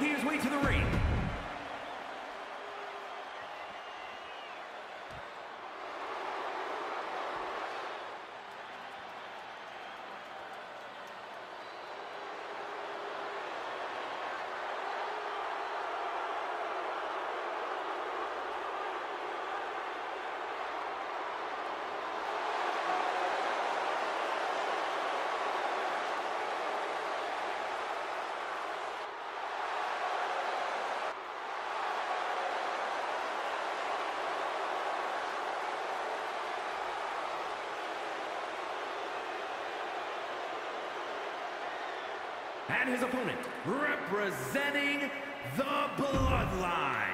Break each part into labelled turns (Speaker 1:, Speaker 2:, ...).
Speaker 1: making his way to the ring. And his opponent, representing the Bloodline.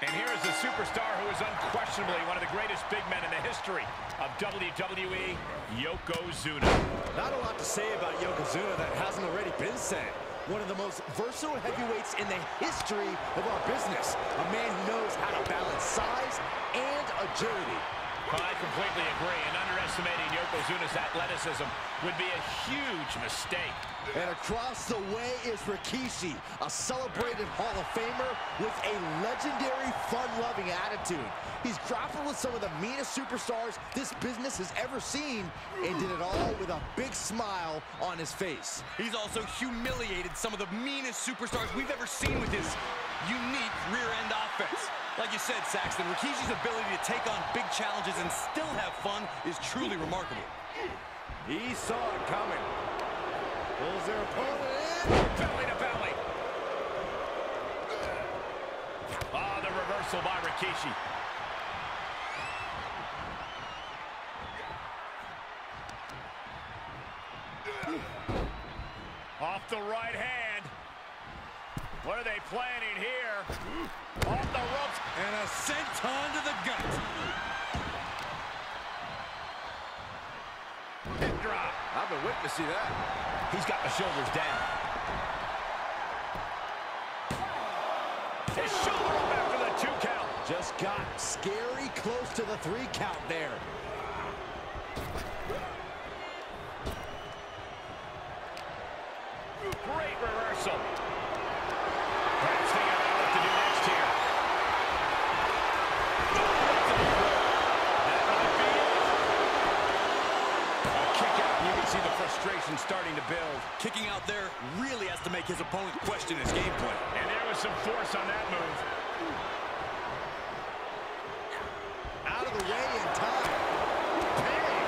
Speaker 2: And here is a superstar who is unquestionably one of the greatest big men in the history of WWE, Yokozuna.
Speaker 3: Not a lot to say about Yokozuna that hasn't already been said. One of the most versatile heavyweights in the history of our business. A man who knows how to balance size and agility.
Speaker 2: Well, I completely agree, and underestimating Yokozuna's athleticism would be a huge mistake.
Speaker 3: And across the way is Rikishi, a celebrated Hall of Famer with a legendary, fun-loving attitude. He's grappled with some of the meanest superstars this business has ever seen, and did it all with a big smile on his face.
Speaker 4: He's also humiliated some of the meanest superstars we've ever seen with his unique rear-end offense. Like you said, Saxton, Rikishi's ability to take on big challenges and still have fun is truly remarkable.
Speaker 3: He saw it coming. Pulls their opponent in.
Speaker 2: Belly to belly. Ah, oh, the reversal by Rikishi. Off the right hand. What are they planning here? Off the ropes.
Speaker 4: And a senton to the gut.
Speaker 2: Hip drop.
Speaker 3: I've been waiting to see that.
Speaker 2: He's got the shoulders down. His shoulder up after the two count.
Speaker 3: Just got scary close to the three count there.
Speaker 2: Great reversal. Perhaps thinking about what to do next here. That might be it. A kick out. You can see frustration starting to build.
Speaker 4: Kicking out there really has to make his opponent question his game plan.
Speaker 2: And there was some force on that move.
Speaker 3: Out of the way in time.
Speaker 2: Bang!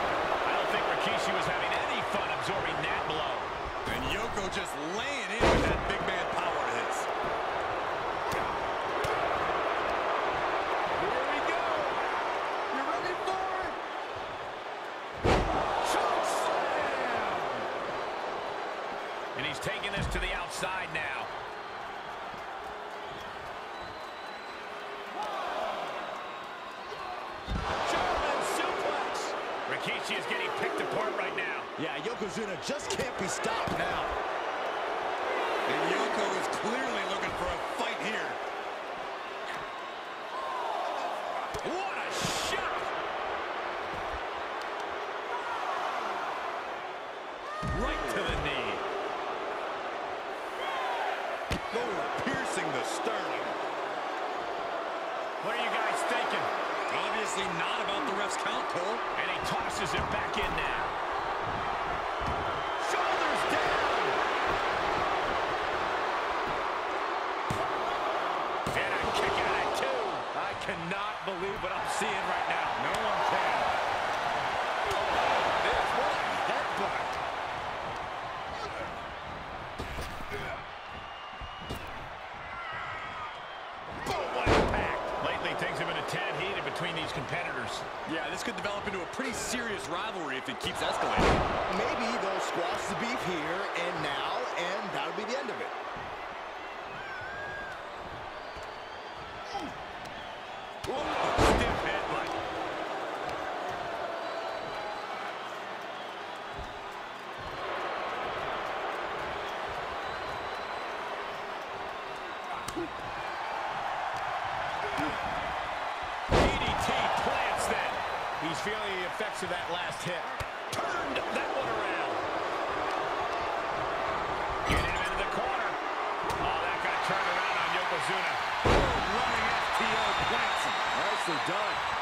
Speaker 2: I don't think Rikishi was having any fun absorbing that blow.
Speaker 4: And Yoko just laying in with that big man power of his.
Speaker 3: Here we go. You ready for it? Choke slam.
Speaker 2: And he's taking this to the outside now.
Speaker 3: German suplex.
Speaker 2: Rikishi is getting picked apart right now.
Speaker 3: Yeah, Yokozuna just can't be stopped now.
Speaker 4: And Yoko is clearly looking for a fight here.
Speaker 2: What a shot! Right to the knee.
Speaker 4: Oh, piercing the sternum.
Speaker 2: What are you guys thinking?
Speaker 4: Obviously not about the ref's count, Cole.
Speaker 2: And he tosses it back in now. Yokozuna.
Speaker 4: Running oh, FTO.
Speaker 3: Nicely done.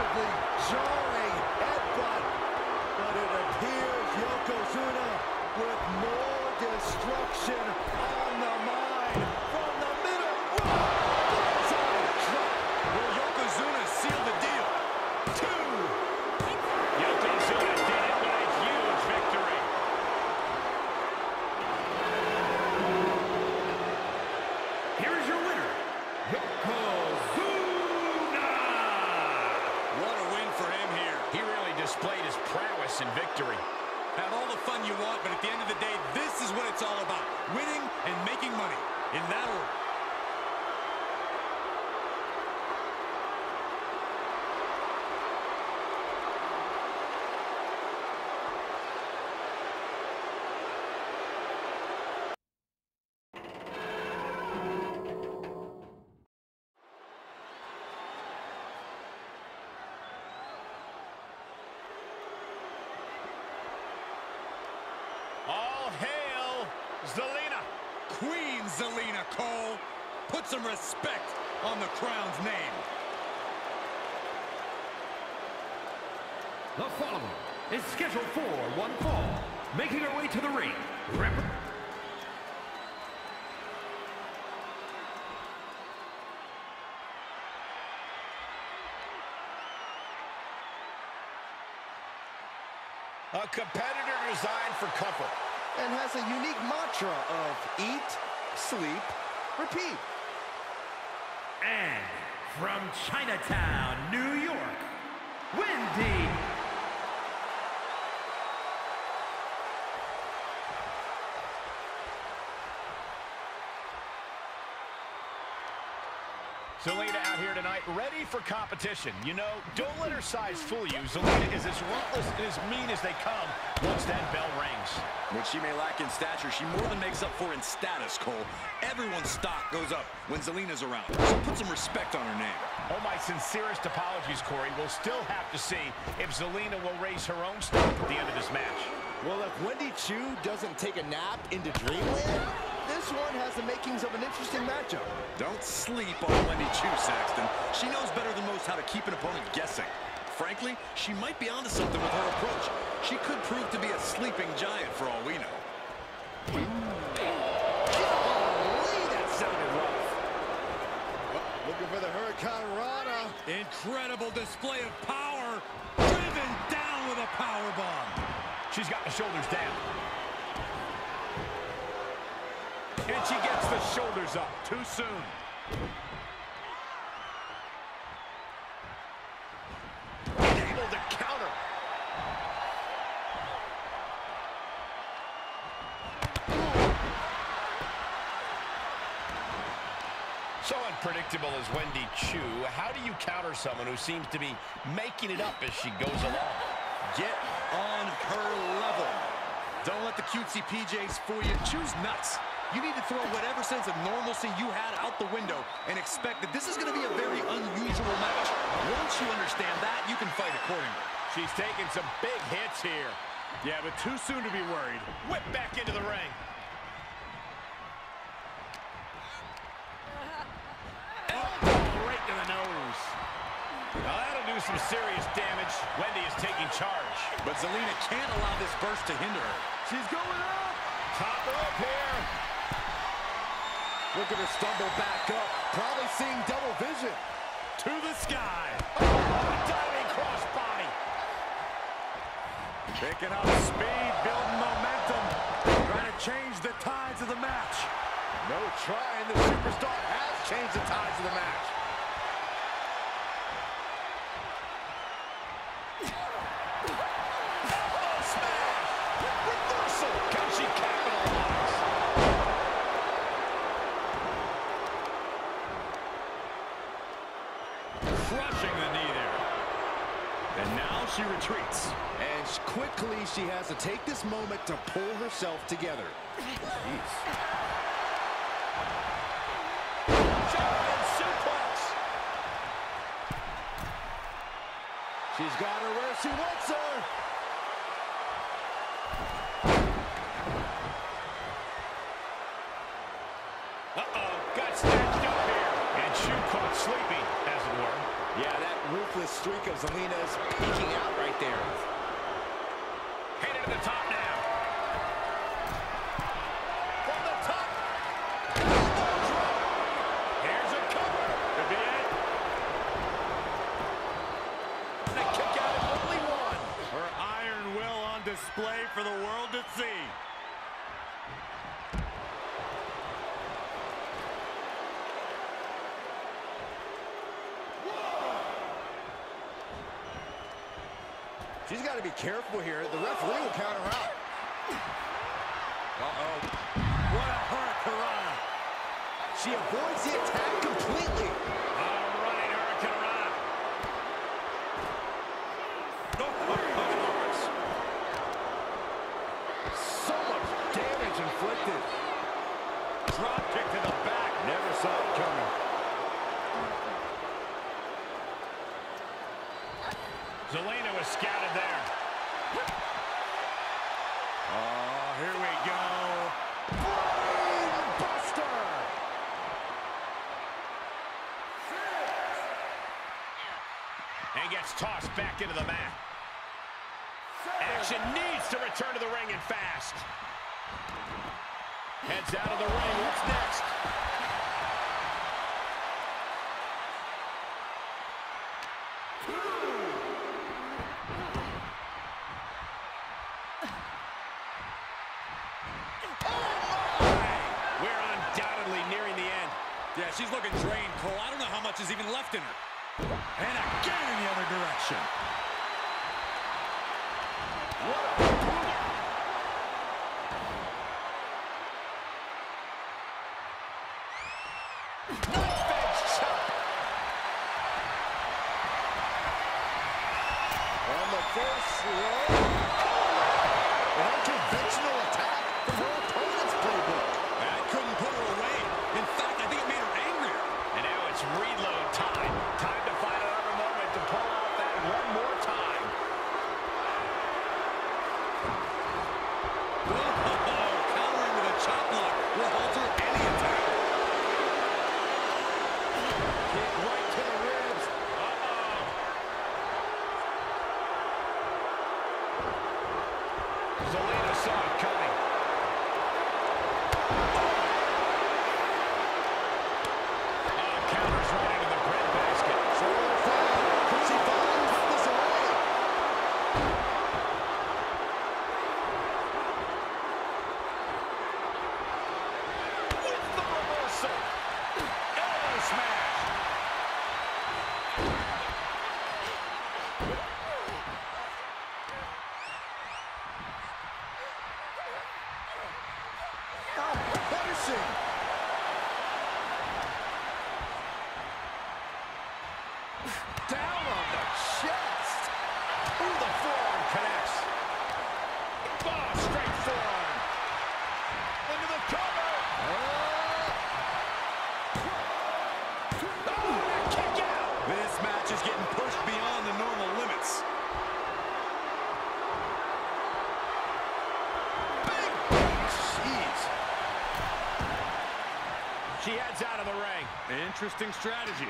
Speaker 3: aggressively jarring headbutt. But it appears Yokozuna with more destruction
Speaker 2: Zelina
Speaker 4: Cole. Put some respect on the crown's name.
Speaker 1: The following is scheduled for one fall. Making her way to the ring. Rep
Speaker 2: A competitor designed for comfort
Speaker 3: and has a unique mantra of eat, sleep, repeat.
Speaker 1: And from Chinatown, New York, Wendy
Speaker 2: for competition. You know, don't let her size fool you. Zelina is as ruthless and as mean as they come once that bell rings.
Speaker 4: What she may lack in stature, she more than makes up for in status, Cole. Everyone's stock goes up when Zelina's around, so put some respect on her name.
Speaker 2: Oh, my sincerest apologies, Corey. We'll still have to see if Zelina will raise her own stock at the end of this match.
Speaker 3: Well, if Wendy Choo doesn't take a nap into Dreamland, this one has the makings of an interesting matchup.
Speaker 4: Don't sleep on Wendy Choo, Saxton. She knows better than most how to keep an opponent guessing. Frankly, she might be onto something with her approach. She could prove to be a sleeping giant for all we know.
Speaker 3: Golly, that sounded rough. Oh, looking for the Hurricanrana.
Speaker 5: Incredible display of power. Driven down with a power bomb.
Speaker 2: She's got the shoulders down. And she gets shoulders up too soon.
Speaker 3: Able to counter.
Speaker 2: So unpredictable as Wendy Choo. How do you counter someone who seems to be making it up as she goes along?
Speaker 4: Get on her level. Don't let the cutesy PJs fool you. Choo's nuts. You need to throw whatever sense of normalcy you had out the window and expect that this is going to be a very unusual match. Once you understand that, you can fight accordingly.
Speaker 2: She's taking some big hits here.
Speaker 5: Yeah, but too soon to be worried.
Speaker 2: Whip back into the ring. Right to the nose. Now that'll do some serious damage. Wendy is taking charge.
Speaker 4: But Zelina can't allow this burst to hinder her.
Speaker 5: She's going up.
Speaker 2: Top her up here.
Speaker 3: Look at her stumble back up. Probably seeing double vision.
Speaker 5: To the sky.
Speaker 2: Oh, diving crossbody.
Speaker 5: Picking up speed, building momentum. Trying to change the tides of the match.
Speaker 3: No try, trying. The superstar has changed the tides of the match.
Speaker 2: Reversal. Can she capitalize?
Speaker 5: Crushing the knee there. And now she retreats.
Speaker 3: And quickly, she has to take this moment to pull herself together. She's got her where she wants her.
Speaker 2: Uh-oh. Got snatched up here. And Choo caught sleeping, as it were.
Speaker 3: Yeah, that ruthless streak of Zelina's peeking out right there.
Speaker 2: Headed to the top now. From the top. Here's a cover. Could be it. And a kick out of only one.
Speaker 5: Her iron will on display for the world to see.
Speaker 3: She's got to be careful here. The referee will count her out.
Speaker 5: Uh-oh. What a hurricane.
Speaker 3: She avoids the attack completely.
Speaker 2: A running Hurricanrana.
Speaker 3: So much damage inflicted.
Speaker 5: Drop kick to the back.
Speaker 3: Never saw it coming.
Speaker 2: Zelina was scouted there.
Speaker 5: Oh, here we go.
Speaker 3: Brain Buster.
Speaker 2: Tossed back into the mat. Action needs to return to the ring and fast. Heads out of the ring. What's next? Oh, We're undoubtedly nearing the end.
Speaker 5: Yeah, she's looking drained, Cole. I don't know how much is even left in her.
Speaker 3: out of the ring.
Speaker 2: Interesting strategy.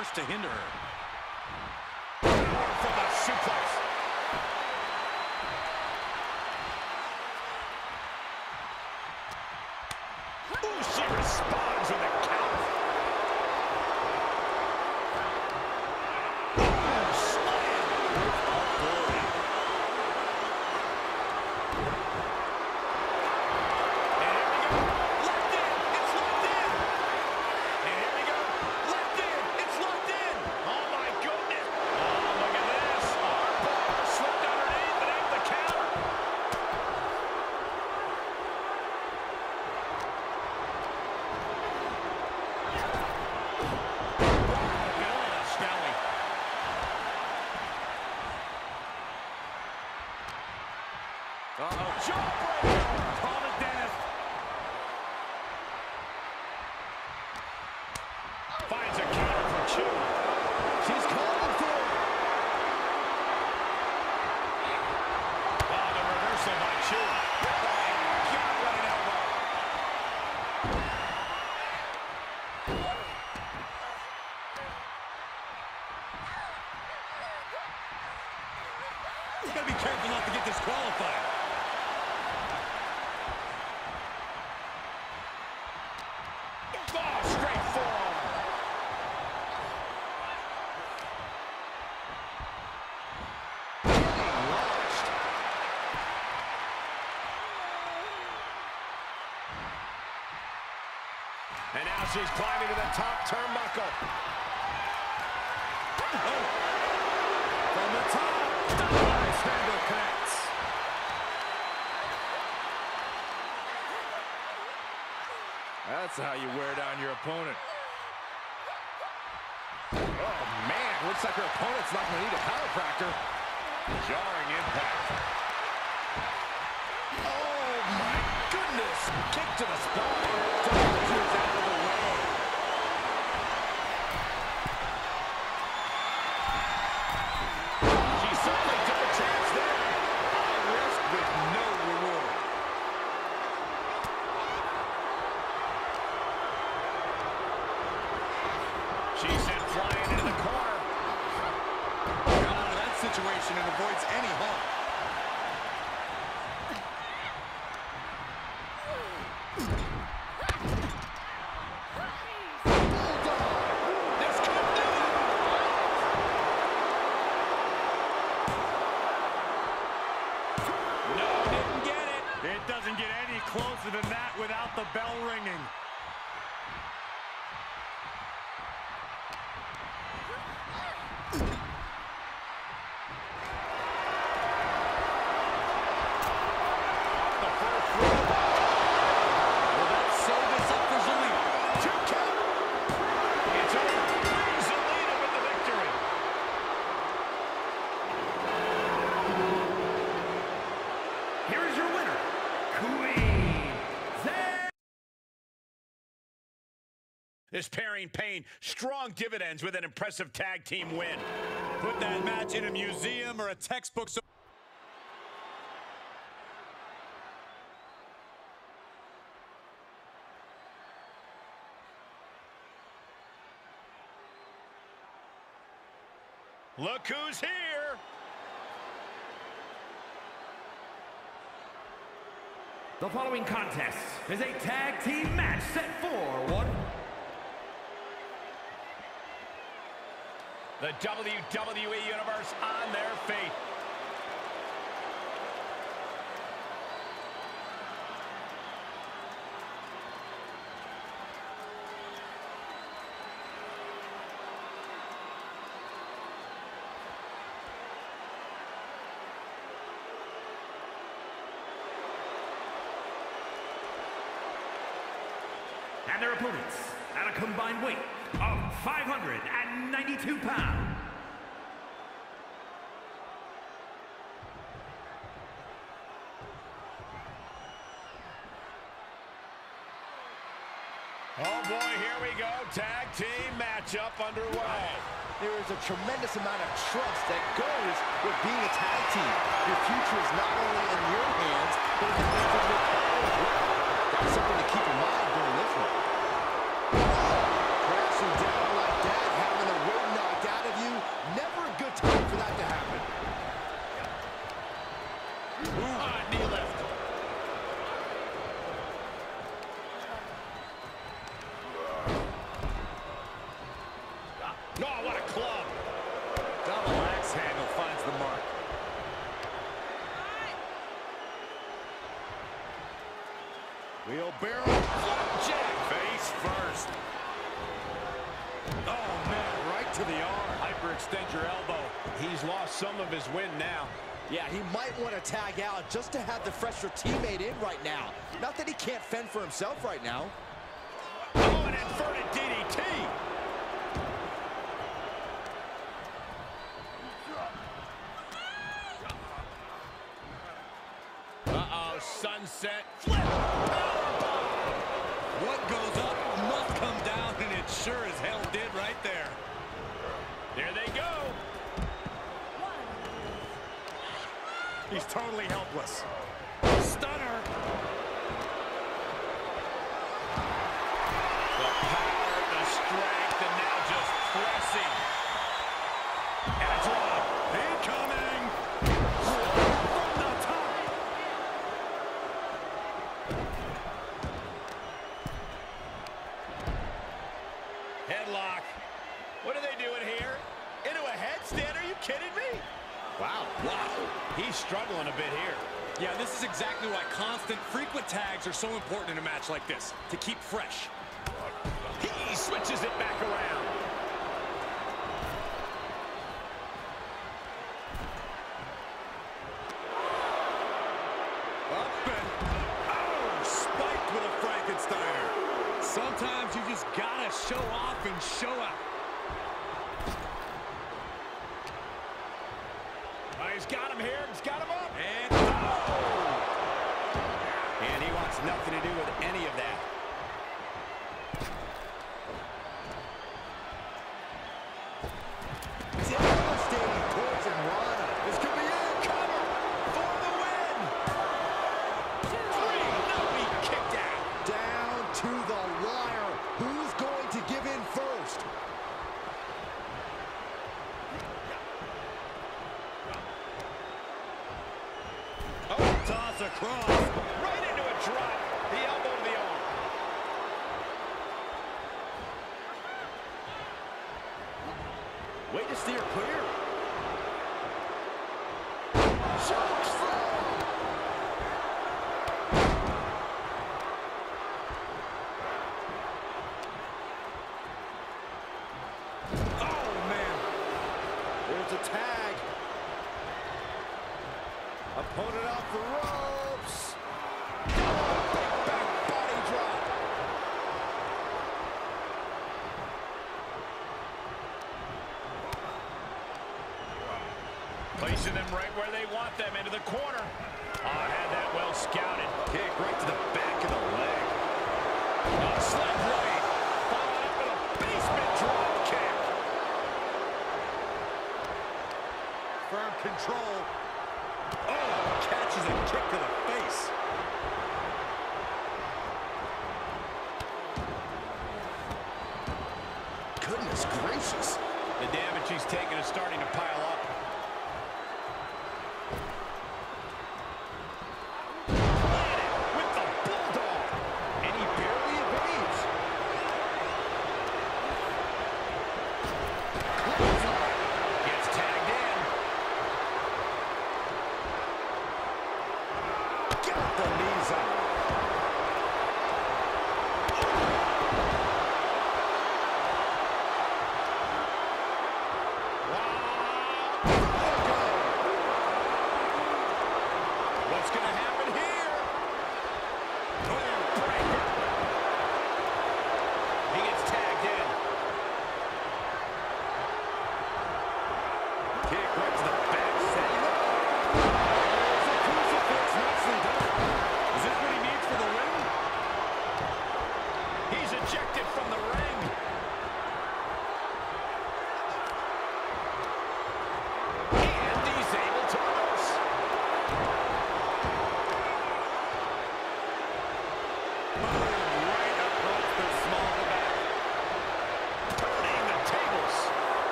Speaker 2: forced to hinder her.
Speaker 3: got to
Speaker 2: be careful not to get disqualified.
Speaker 3: Oh, and now she's climbing to the top turnbuckle.
Speaker 2: Oh.
Speaker 6: That's how you wear down your opponent.
Speaker 3: Oh, man, looks like her opponent's not going to need a chiropractor. Jarring impact.
Speaker 4: Oh, my goodness. Kick to the spine. Torres out of the
Speaker 2: Pairing paying strong dividends with an impressive tag team win.
Speaker 4: Put that match in a museum or a textbook. So
Speaker 2: Look who's here.
Speaker 1: The following contest is a tag team match set for one.
Speaker 2: The WWE Universe on their feet.
Speaker 1: And their opponents at a combined weight 592 pounds.
Speaker 2: Oh boy, here we go. Tag team matchup underway.
Speaker 3: There is a tremendous amount of trust that goes with being a tag team. Your future is not only in your hands, but in the hands of your partner as well. That's something to keep in mind during this one. Crashing down like that, having the wind knocked out of you, never a good time for that to happen.
Speaker 2: Ah, knee lift. Oh, what a club.
Speaker 7: Double axe handle finds the mark.
Speaker 2: Wheelbarrow flapjack face first.
Speaker 7: Oh, man, right to the arm. Hyperextend your elbow. He's lost some of his wind now.
Speaker 3: Yeah, he might want to tag out just to have the fresher teammate in right now. Not that he can't fend for himself right now.
Speaker 2: Oh, an inverted DDT. Uh-oh, sunset flip.
Speaker 4: what goes up must come down, and it sure as hell did right there.
Speaker 2: There they go.
Speaker 4: He's totally helpless. Stunner.
Speaker 2: The power, the strength, and now just pressing. And a drop.
Speaker 4: Incoming. From the top.
Speaker 2: Headlock. What are they doing here? Into a headstand? Are you kidding me? Wow. Wow. He's struggling a bit here.
Speaker 4: Yeah, this is exactly why constant, frequent tags are so important in a match like this, to keep fresh.
Speaker 2: He switches it back around. them right where they want them into the corner.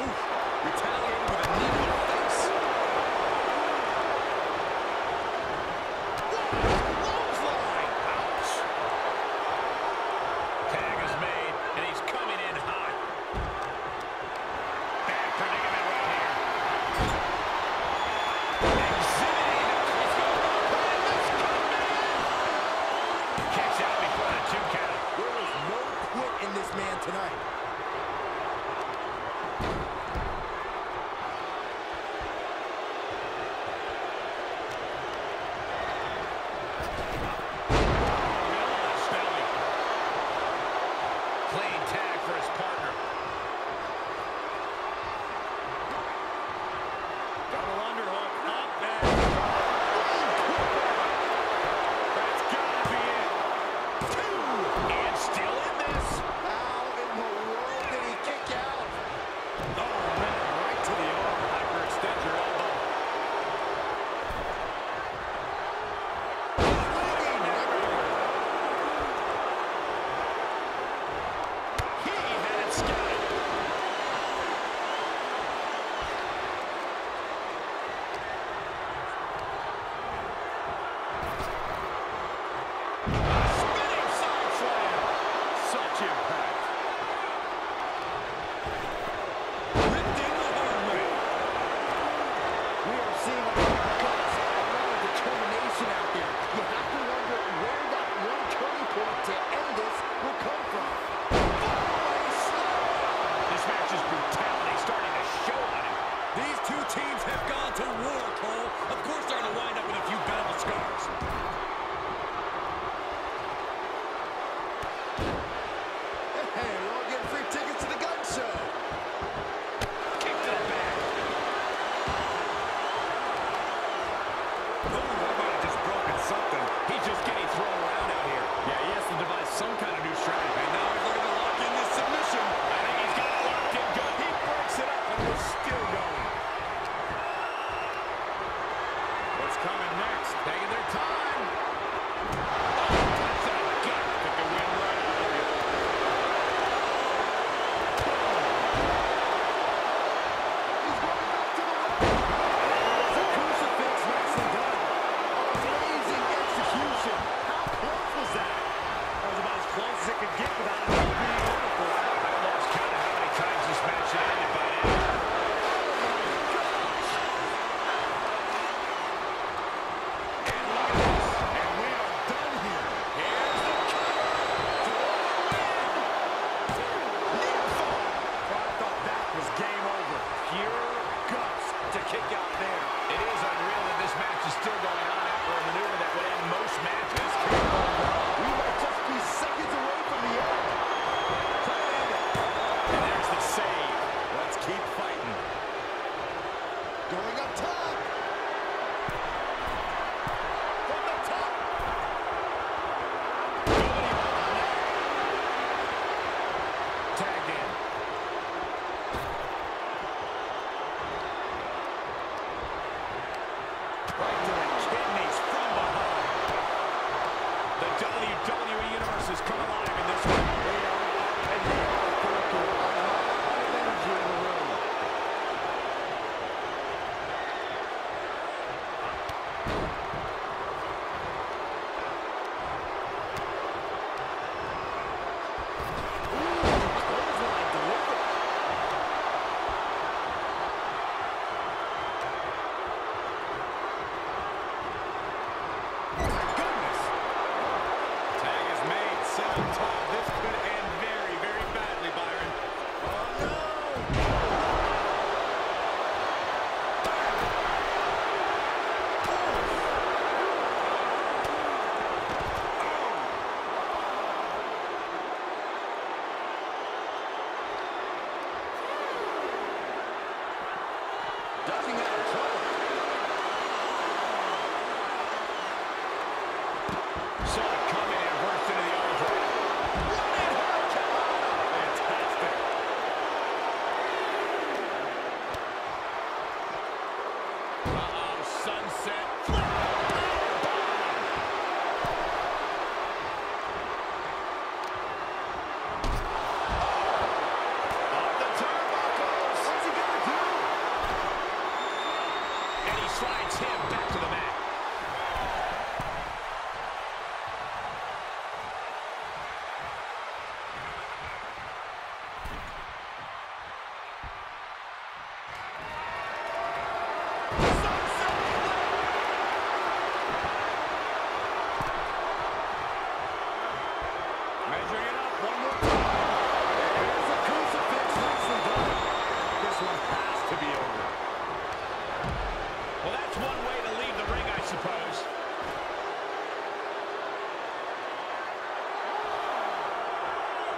Speaker 2: Ooh.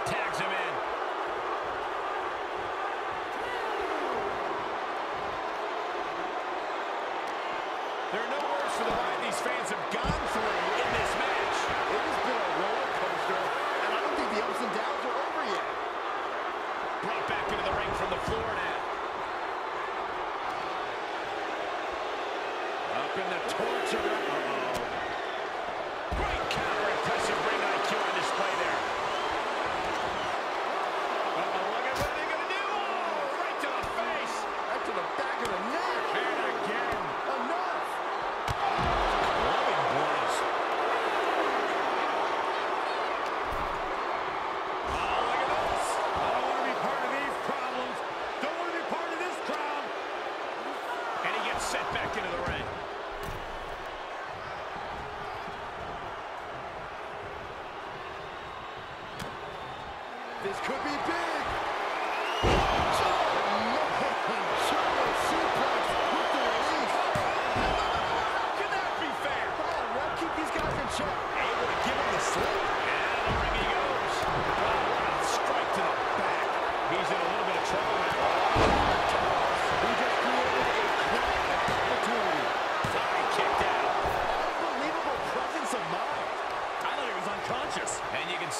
Speaker 2: Tags him in.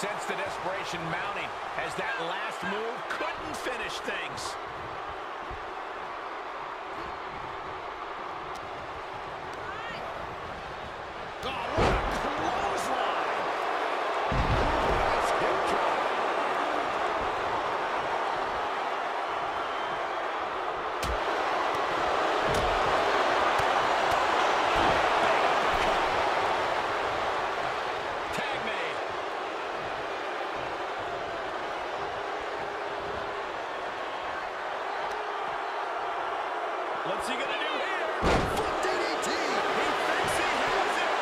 Speaker 2: Sense the desperation mounting as that last move couldn't finish things. Oh, what a clothesline. Nice hip drop. Tag made. What's he gonna do here?
Speaker 3: Foot DDT.
Speaker 2: He thinks he has it.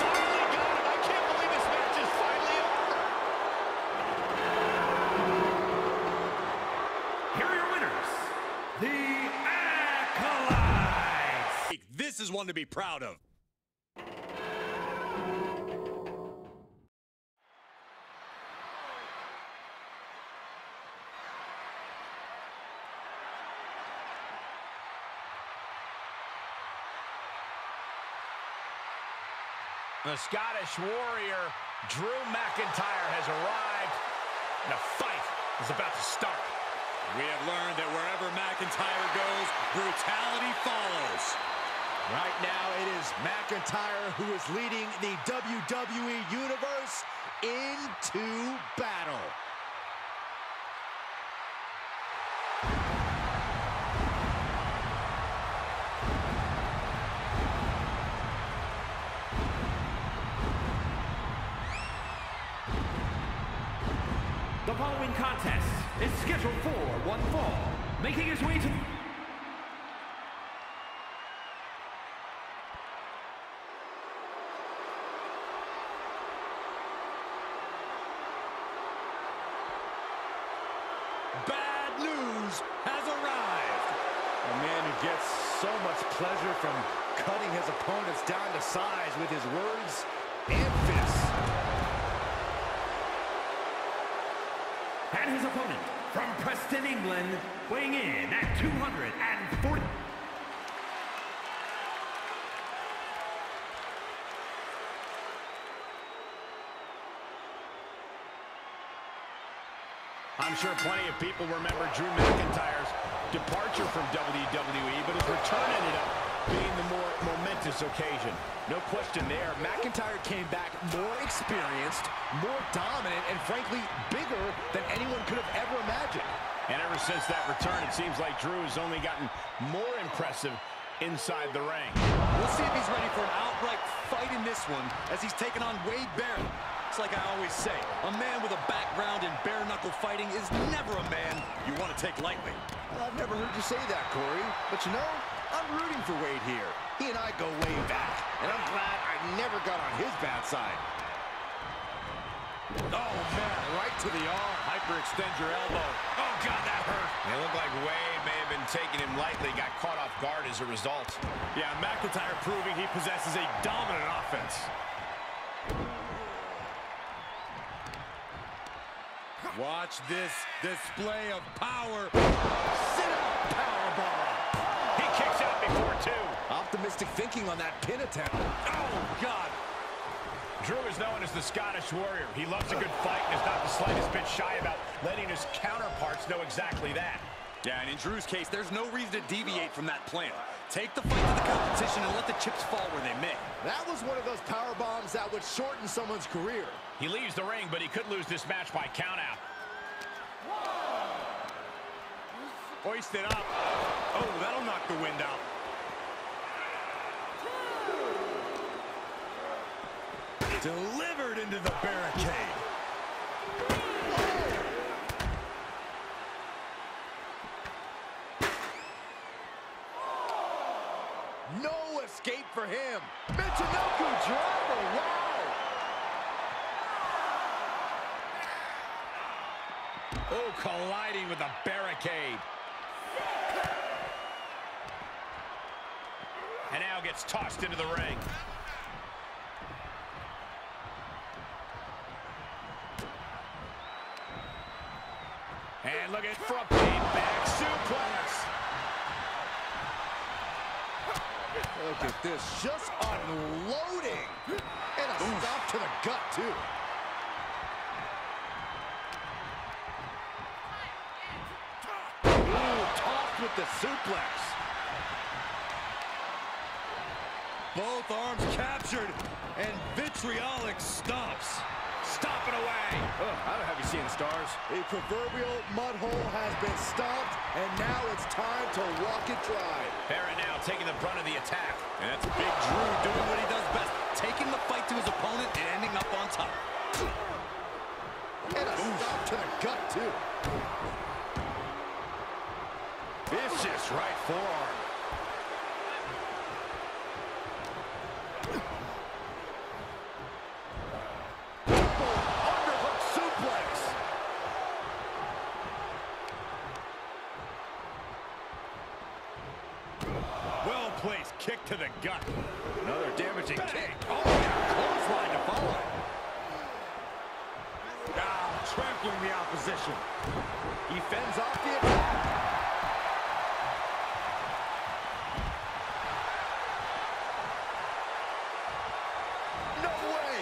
Speaker 2: Finally got him. I can't believe this match is finally over.
Speaker 1: Here are your winners, the Acolytes.
Speaker 8: This is one to be proud of.
Speaker 2: The Scottish Warrior, Drew McIntyre, has arrived. And a fight is about to start.
Speaker 8: We have learned that wherever McIntyre goes, brutality follows.
Speaker 3: Right now, it is McIntyre who is leading the WWE Universe into battle. Gets so much pleasure from cutting his opponents down to size with his words and fists.
Speaker 1: And his opponent, from Preston, England, weighing in at 240...
Speaker 2: I'm sure plenty of people remember Drew McIntyre's departure from WWE, but his return ended up being the more momentous occasion.
Speaker 3: No question there, McIntyre came back more experienced, more dominant, and frankly, bigger than anyone could have ever imagined.
Speaker 2: And ever since that return, it seems like Drew has only gotten more impressive inside the ring.
Speaker 4: We'll see if he's ready for an outright fight in this one as he's taking on Wade Barrett. It's like I always say, a man with a background in bare-knuckle fighting is never a man you want to take lightly.
Speaker 3: Well, I've never heard you say that, Corey. But you know, I'm rooting for Wade here. He and I go way back, and I'm glad I never got on his bad side. Oh, man, right to the arm.
Speaker 2: Hyperextend your elbow. Oh, God, that hurt.
Speaker 9: It looked like Wade may have been taking him lightly, got caught off guard as a result.
Speaker 2: Yeah, McIntyre proving he possesses a dominant offense.
Speaker 8: Watch this display of power.
Speaker 3: Sit up, powerbomb.
Speaker 2: He kicks out before two.
Speaker 3: Optimistic thinking on that pin attempt.
Speaker 2: Oh, God. Drew is known as the Scottish Warrior. He loves a good fight and is not the slightest bit shy about letting his counterparts know exactly that.
Speaker 10: Yeah, and in Drew's case, there's no reason to deviate from that plan. Take the fight to the competition and let the chips fall where they may.
Speaker 3: That was one of those power bombs that would shorten someone's career.
Speaker 2: He leaves the ring, but he could lose this match by countout.
Speaker 4: Hoisted up. Oh, that'll knock the wind out. Delivered into the barricade.
Speaker 3: No escape for him. Michinoku driver, wow!
Speaker 2: Oh, colliding with the barricade. Now gets tossed into the ring. And looking for a pain back suplex.
Speaker 3: Look at this, just unloading. And a stop to the gut, too. Ooh, tossed with the suplex.
Speaker 4: Both arms captured, and vitriolic stomps.
Speaker 2: Stomping away.
Speaker 3: Oh, I don't have you seeing stars. A proverbial mud hole has been stomped, and now it's time to walk it dry.
Speaker 2: Barrett now taking the brunt of the attack.
Speaker 10: And that's Big Drew doing what he does best, taking the fight to his opponent and ending up on top.
Speaker 3: And a stop to the gut, too.
Speaker 2: Vicious right forearm.
Speaker 3: Underhook suplex.
Speaker 4: Well-placed kick to the gut.
Speaker 3: Another damaging kick.
Speaker 4: Oh, yeah, clothesline to follow. Ah, trampling the opposition.
Speaker 3: He fends off the attack. No way.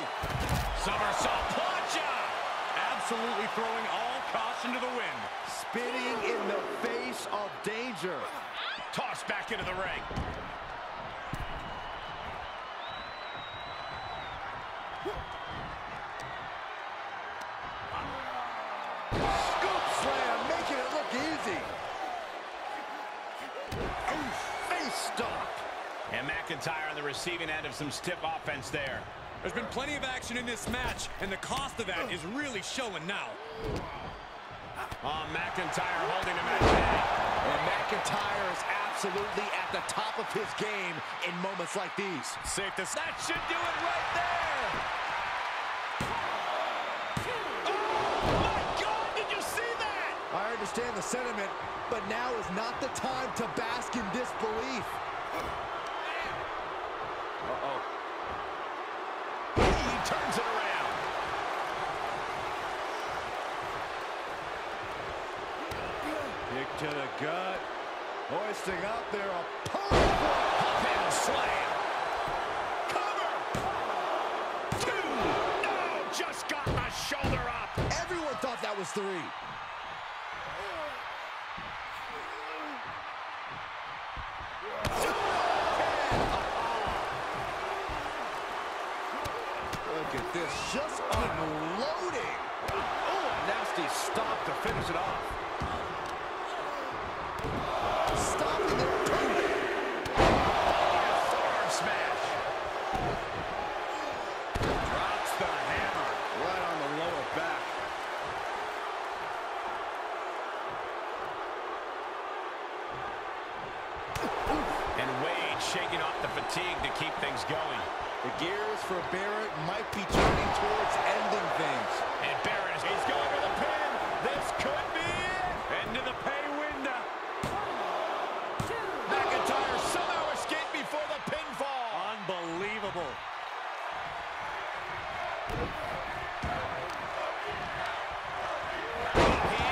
Speaker 2: Somersault plancha.
Speaker 4: Absolutely throwing all caution to the wind.
Speaker 3: Spinning in the face of danger.
Speaker 2: Tossed back into the ring.
Speaker 3: Scoop slam, making it look easy. Oof, face stop.
Speaker 2: And McIntyre on the receiving end of some stiff offense there.
Speaker 4: There's been plenty of action in this match, and the cost of that is really showing now. Ah.
Speaker 2: Oh, McIntyre holding him at bay.
Speaker 3: And McIntyre is absolutely at the top of his game in moments like these.
Speaker 4: Safe to
Speaker 2: That should do it right there. Oh, my God, did you see that?
Speaker 3: I understand the sentiment, but now is not the time to bask in disbelief. Uh-oh.
Speaker 2: He turns it around.
Speaker 3: Kick to the gut. Hoisting up there a powerful
Speaker 2: Pin slam. Cover. Two. No, just got the shoulder up.
Speaker 3: Everyone thought that was three. Look at this, just unloading. Oh, nasty stop to finish it off.
Speaker 2: He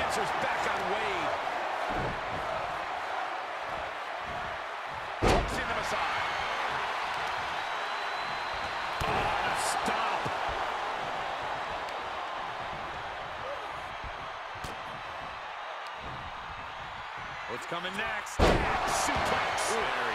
Speaker 2: answers back on Wade. Pushing them aside. Oh, stop.
Speaker 5: What's coming next?
Speaker 11: Suplex.
Speaker 3: Ooh.